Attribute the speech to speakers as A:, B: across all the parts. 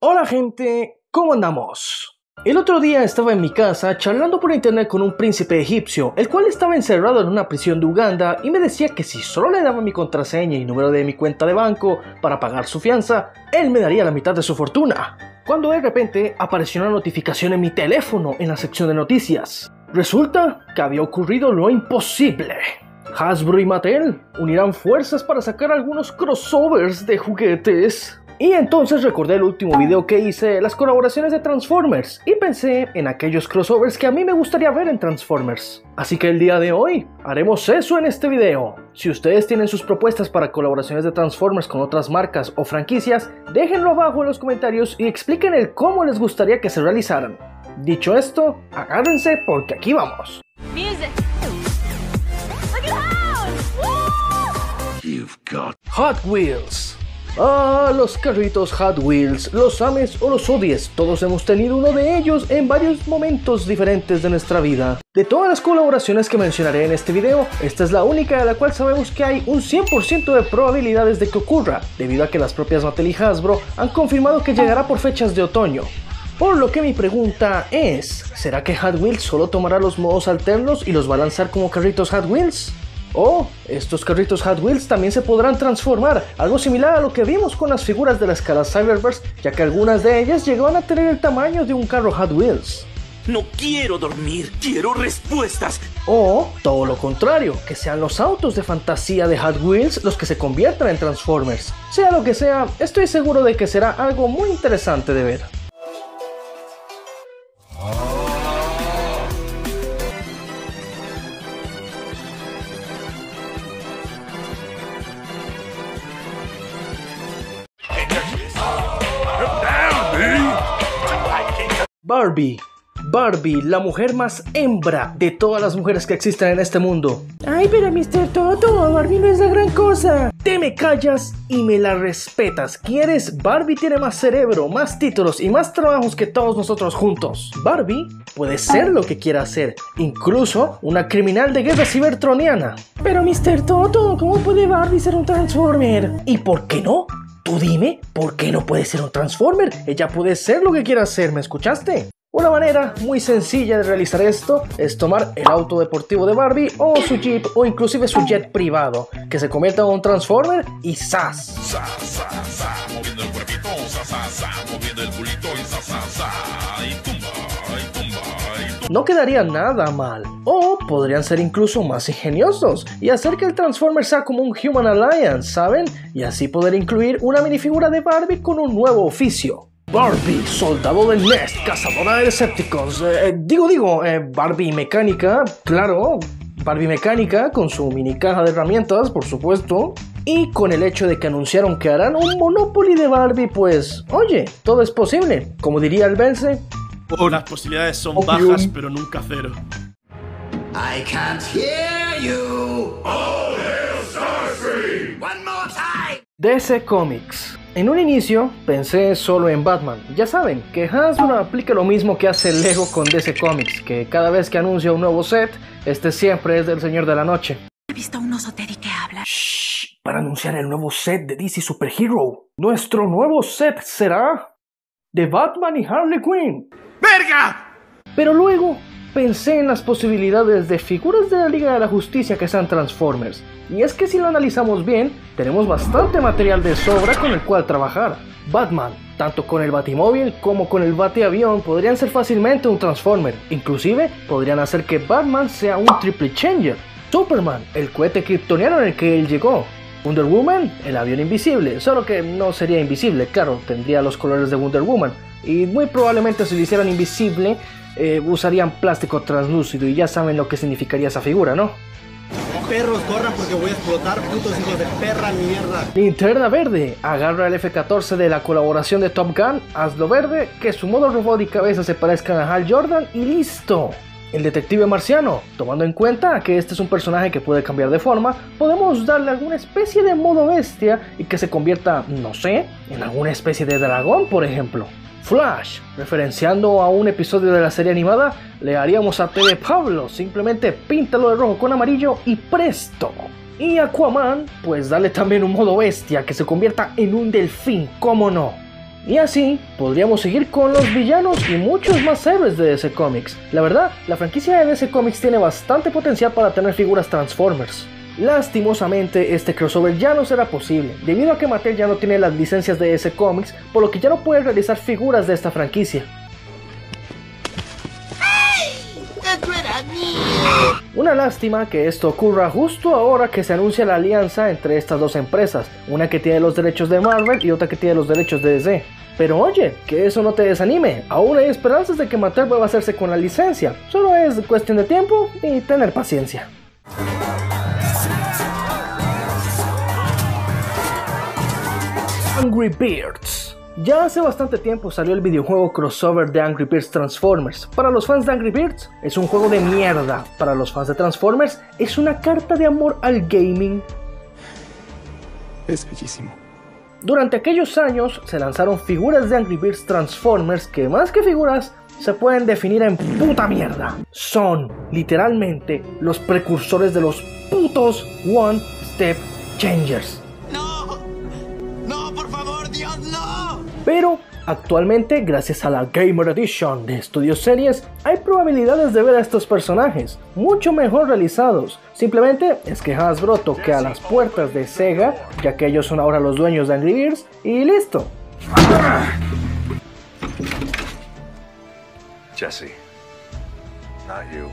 A: Hola gente, ¿cómo andamos? El otro día estaba en mi casa charlando por internet con un príncipe egipcio, el cual estaba encerrado en una prisión de Uganda y me decía que si solo le daba mi contraseña y número de mi cuenta de banco para pagar su fianza, él me daría la mitad de su fortuna. Cuando de repente apareció una notificación en mi teléfono en la sección de noticias. Resulta que había ocurrido lo imposible. Hasbro y Mattel unirán fuerzas para sacar algunos crossovers de juguetes. Y entonces recordé el último video que hice, las colaboraciones de Transformers, y pensé en aquellos crossovers que a mí me gustaría ver en Transformers. Así que el día de hoy haremos eso en este video. Si ustedes tienen sus propuestas para colaboraciones de Transformers con otras marcas o franquicias, déjenlo abajo en los comentarios y expliquen el cómo les gustaría que se realizaran. Dicho esto, agárrense porque aquí vamos. Hot Wheels Ah, los carritos Hot Wheels, los ames o los odies, todos hemos tenido uno de ellos en varios momentos diferentes de nuestra vida. De todas las colaboraciones que mencionaré en este video, esta es la única de la cual sabemos que hay un 100% de probabilidades de que ocurra, debido a que las propias Mattel y Hasbro han confirmado que llegará por fechas de otoño. Por lo que mi pregunta es, ¿será que Hot Wheels solo tomará los modos alternos y los va a lanzar como carritos Hot Wheels? Oh, estos carritos Hot Wheels también se podrán transformar, algo similar a lo que vimos con las figuras de la escala Cyberverse, ya que algunas de ellas llegaban a tener el tamaño de un carro Hot Wheels.
B: No quiero dormir, quiero respuestas.
A: O todo lo contrario, que sean los autos de fantasía de Hot Wheels los que se conviertan en Transformers. Sea lo que sea, estoy seguro de que será algo muy interesante de ver. Barbie. Barbie, la mujer más hembra de todas las mujeres que existen en este mundo. Ay, pero Mr. Toto, Barbie no es la gran cosa. Te me callas y me la respetas. ¿Quieres? Barbie tiene más cerebro, más títulos y más trabajos que todos nosotros juntos. Barbie puede ser lo que quiera hacer, incluso una criminal de guerra cibertroniana. Pero Mr. Toto, ¿cómo puede Barbie ser un Transformer? ¿Y por qué no? Tú dime, ¿por qué no puede ser un Transformer? Ella puede ser lo que quiera hacer, ¿me escuchaste? Una manera muy sencilla de realizar esto es tomar el auto deportivo de Barbie o su jeep o inclusive su jet privado, que se convierta en un Transformer y ¡zas! no quedaría nada mal. O podrían ser incluso más ingeniosos y hacer que el Transformer sea como un Human Alliance, ¿saben? Y así poder incluir una minifigura de Barbie con un nuevo oficio. Barbie, soldado del Nest, cazadora de Decepticons. Eh, digo, digo, eh, Barbie mecánica, claro. Barbie mecánica con su mini caja de herramientas, por supuesto. Y con el hecho de que anunciaron que harán un Monopoly de Barbie, pues, oye, todo es posible. Como diría el Benze,
C: Oh, las posibilidades son bajas, pero nunca cero.
D: I can't hear you. All hail Starscream. One more time.
A: DC Comics. En un inicio pensé solo en Batman. Ya saben que Hasbro aplica lo mismo que hace Lego con DC Comics, que cada vez que anuncia un nuevo set, este siempre es del Señor de la Noche.
E: He visto un oso Teddy que habla.
A: Shh, para anunciar el nuevo set de DC Superhero. Nuestro nuevo set será de Batman y Harley Quinn.
C: ¡Verga!
A: Pero luego pensé en las posibilidades de figuras de la Liga de la Justicia que sean Transformers. Y es que si lo analizamos bien, tenemos bastante material de sobra con el cual trabajar. Batman, tanto con el Batimóvil como con el Batiavión, podrían ser fácilmente un Transformer. Inclusive, podrían hacer que Batman sea un Triple Changer. Superman, el cohete kryptoniano en el que él llegó. Wonder Woman, el avión invisible, solo que no sería invisible, claro, tendría los colores de Wonder Woman. Y muy probablemente si lo hicieran invisible, eh, usarían plástico translúcido y ya saben lo que significaría esa figura, ¿no?
F: Perros, corran porque voy a explotar, putos hijos de perra mierda.
A: Linterna Verde, agarra el F-14 de la colaboración de Top Gun, hazlo verde, que su modo robot y cabeza se parezcan a Hal Jordan y listo. El detective marciano, tomando en cuenta que este es un personaje que puede cambiar de forma, podemos darle alguna especie de modo bestia y que se convierta, no sé, en alguna especie de dragón, por ejemplo. Flash, referenciando a un episodio de la serie animada, le haríamos a TV Pablo, simplemente píntalo de rojo con amarillo y presto. Y Aquaman, pues dale también un modo bestia que se convierta en un delfín, cómo no. Y así podríamos seguir con los villanos y muchos más héroes de DC Comics. La verdad, la franquicia de DC Comics tiene bastante potencial para tener figuras Transformers. Lastimosamente, este crossover ya no será posible, debido a que Mattel ya no tiene las licencias de DC Comics, por lo que ya no puede realizar figuras de esta franquicia. Una lástima que esto ocurra justo ahora que se anuncia la alianza entre estas dos empresas, una que tiene los derechos de Marvel y otra que tiene los derechos de DC. Pero oye, que eso no te desanime, aún hay esperanzas de que Mattel vuelva a hacerse con la licencia, solo es cuestión de tiempo y tener paciencia. Angry Birds. Ya hace bastante tiempo salió el videojuego crossover de Angry Birds Transformers. Para los fans de Angry Birds es un juego de mierda. Para los fans de Transformers es una carta de amor al gaming.
G: Es bellísimo.
A: Durante aquellos años se lanzaron figuras de Angry Birds Transformers que más que figuras se pueden definir en puta mierda. Son literalmente los precursores de los putos One Step Changers. Pero actualmente, gracias a la Gamer Edition de Studio Series, hay probabilidades de ver a estos personajes mucho mejor realizados. Simplemente es que Hasbro toque a las puertas de Sega, ya que ellos son ahora los dueños de Angry Birds, y listo.
G: Jesse. Not you.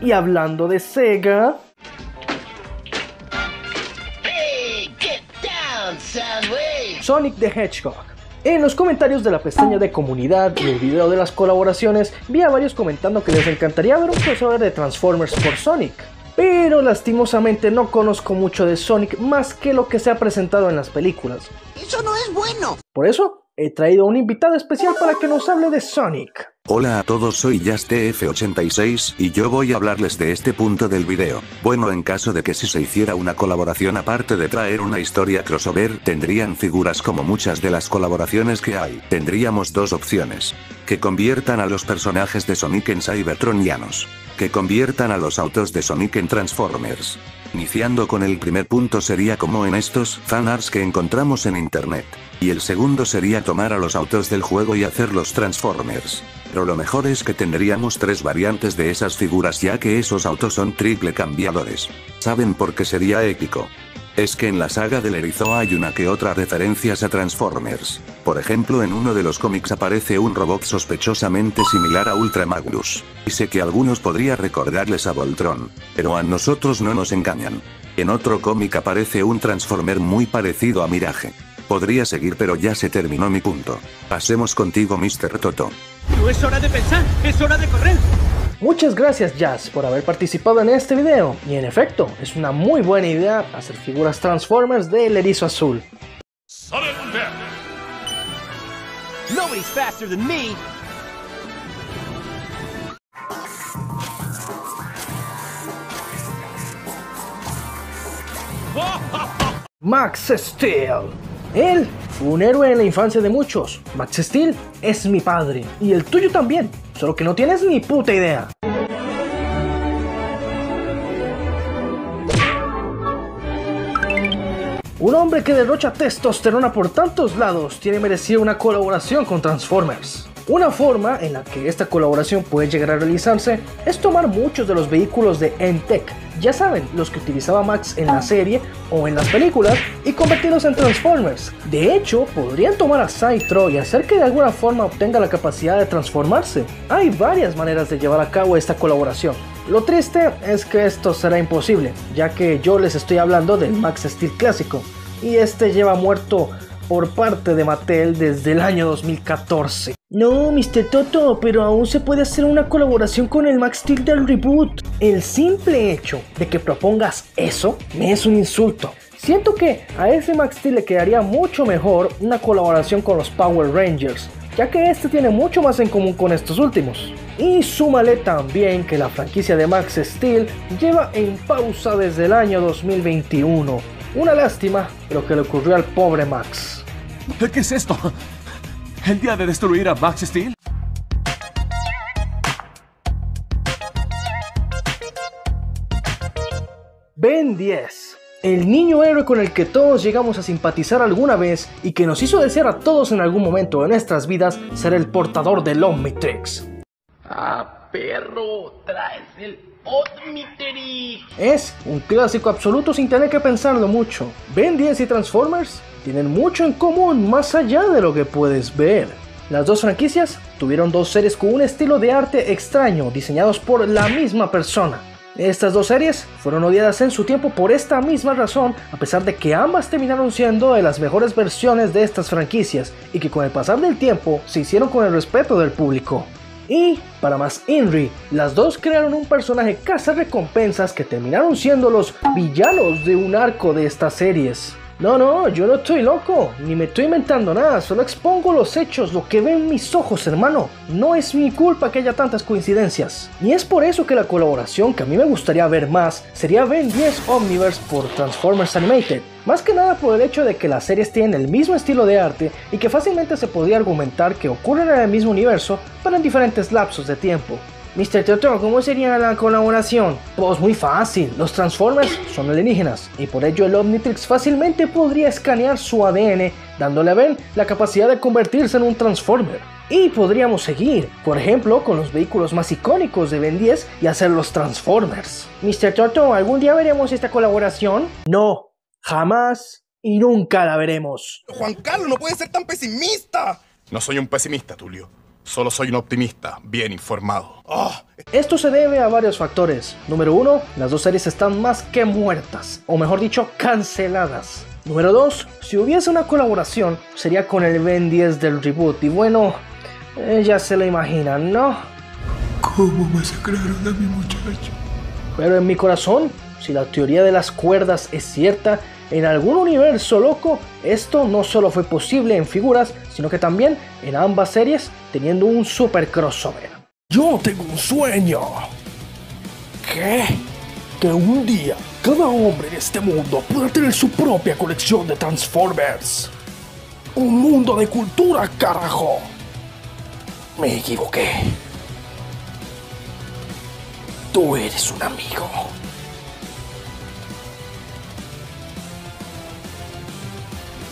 A: Y hablando de Sega, Sonic the Hedgehog. En los comentarios de la pestaña de comunidad y el video de las colaboraciones, vi a varios comentando que les encantaría ver un crossover de Transformers por Sonic. Pero lastimosamente no conozco mucho de Sonic más que lo que se ha presentado en las películas.
D: Eso no es bueno.
A: Por eso, he traído un invitado especial para que nos hable de Sonic.
H: Hola a todos soy JustF86 y yo voy a hablarles de este punto del video. Bueno en caso de que si se hiciera una colaboración aparte de traer una historia crossover tendrían figuras como muchas de las colaboraciones que hay. Tendríamos dos opciones. Que conviertan a los personajes de Sonic en Cybertronianos. Que conviertan a los autos de Sonic en Transformers. Iniciando con el primer punto sería como en estos fanarts que encontramos en internet. Y el segundo sería tomar a los autos del juego y hacerlos Transformers. Pero lo mejor es que tendríamos tres variantes de esas figuras ya que esos autos son triple cambiadores. ¿Saben por qué sería épico? Es que en la saga del erizo hay una que otra referencias a Transformers. Por ejemplo en uno de los cómics aparece un robot sospechosamente similar a Ultra Magnus. Y sé que algunos podría recordarles a Voltron. Pero a nosotros no nos engañan. En otro cómic aparece un Transformer muy parecido a Mirage. Podría seguir pero ya se terminó mi punto. Pasemos contigo Mr. Toto.
F: No es hora de pensar, es hora de correr.
A: Muchas gracias Jazz por haber participado en este video y en efecto es una muy buena idea hacer figuras Transformers del erizo azul.
F: Nobody's faster than me.
A: Max Steel. Él, un héroe en la infancia de muchos. Max Steel es mi padre y el tuyo también, solo que no tienes ni puta idea. Un hombre que derrocha testosterona por tantos lados tiene merecido una colaboración con Transformers. Una forma en la que esta colaboración puede llegar a realizarse es tomar muchos de los vehículos de Entech, ya saben, los que utilizaba Max en la serie o en las películas, y convertirlos en Transformers. De hecho, podrían tomar a Cytro y hacer que de alguna forma obtenga la capacidad de transformarse. Hay varias maneras de llevar a cabo esta colaboración. Lo triste es que esto será imposible, ya que yo les estoy hablando del Max Steel clásico, y este lleva muerto por parte de Mattel desde el año 2014. No, Mr. Toto, pero aún se puede hacer una colaboración con el Max Steel del reboot. El simple hecho de que propongas eso me es un insulto. Siento que a ese Max Steel le quedaría mucho mejor una colaboración con los Power Rangers, ya que este tiene mucho más en común con estos últimos. Y súmale también que la franquicia de Max Steel lleva en pausa desde el año 2021. Una lástima lo que le ocurrió al pobre Max.
C: ¿Qué es esto? ¿El día de destruir a Max Steel?
A: Ben 10. El niño héroe con el que todos llegamos a simpatizar alguna vez y que nos hizo desear a todos en algún momento de nuestras vidas ser el portador del Omnitrix.
B: Ah, perro, traes el
A: Es un clásico absoluto sin tener que pensarlo mucho. Ben 10 y Transformers tienen mucho en común más allá de lo que puedes ver. Las dos franquicias tuvieron dos series con un estilo de arte extraño diseñados por la misma persona. Estas dos series fueron odiadas en su tiempo por esta misma razón, a pesar de que ambas terminaron siendo de las mejores versiones de estas franquicias y que con el pasar del tiempo se hicieron con el respeto del público. Y, para más Inri, las dos crearon un personaje recompensas que terminaron siendo los villanos de un arco de estas series. No, no, yo no estoy loco, ni me estoy inventando nada, solo expongo los hechos, lo que ven mis ojos, hermano. No es mi culpa que haya tantas coincidencias. Y es por eso que la colaboración que a mí me gustaría ver más sería Ben 10 Omniverse por Transformers Animated. Más que nada por el hecho de que las series tienen el mismo estilo de arte y que fácilmente se podría argumentar que ocurren en el mismo universo, pero en diferentes lapsos de tiempo. Mr. Teotro, ¿cómo sería la colaboración? Pues muy fácil, los Transformers son alienígenas y por ello el Omnitrix fácilmente podría escanear su ADN dándole a Ben la capacidad de convertirse en un Transformer. Y podríamos seguir, por ejemplo, con los vehículos más icónicos de Ben 10 y hacer los Transformers. Mr. Toto, ¿algún día veremos esta colaboración? No, jamás y nunca la veremos.
I: Juan Carlos, no puedes ser tan pesimista. No soy un pesimista, Tulio. Solo soy un optimista, bien informado.
A: Ah. Esto se debe a varios factores. Número uno, las dos series están más que muertas, o mejor dicho, canceladas. Número 2, si hubiese una colaboración, sería con el Ben 10 del reboot. Y bueno, eh, ya se lo imaginan, ¿no?
C: ¿Cómo masacraron a mi muchacho?
A: Pero en mi corazón, si la teoría de las cuerdas es cierta, en algún universo loco, esto no solo fue posible en figuras, sino que también en ambas series teniendo un super crossover.
J: Yo tengo un sueño. ¿Qué? Que un día cada hombre en este mundo pueda tener su propia colección de Transformers. Un mundo de cultura, carajo. Me equivoqué. Tú eres un amigo.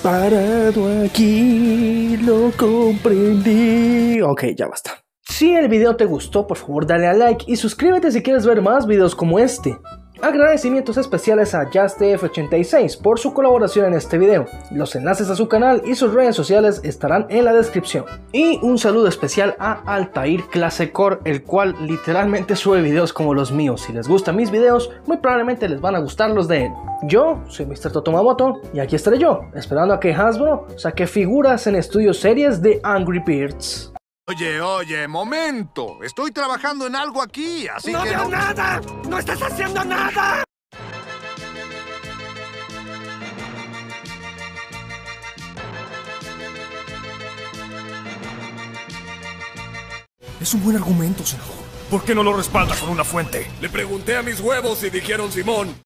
J: Parado aquí, lo comprendí.
A: Ok, ya basta. Si el video te gustó, por favor dale a like y suscríbete si quieres ver más videos como este. Agradecimientos especiales a JustF86 por su colaboración en este video. Los enlaces a su canal y sus redes sociales estarán en la descripción. Y un saludo especial a Altair Clase Core, el cual literalmente sube videos como los míos. Si les gustan mis videos, muy probablemente les van a gustar los de él. Yo soy Mr. Totomamoto y aquí estaré yo, esperando a que Hasbro saque figuras en estudios series de Angry Birds.
K: Oye, oye, momento. Estoy trabajando en algo aquí, así
L: que... ¡No nada! ¡No estás haciendo nada!
J: Es un buen argumento, senador. ¿Por qué no lo respalda con una fuente?
K: Le pregunté a mis huevos y dijeron Simón.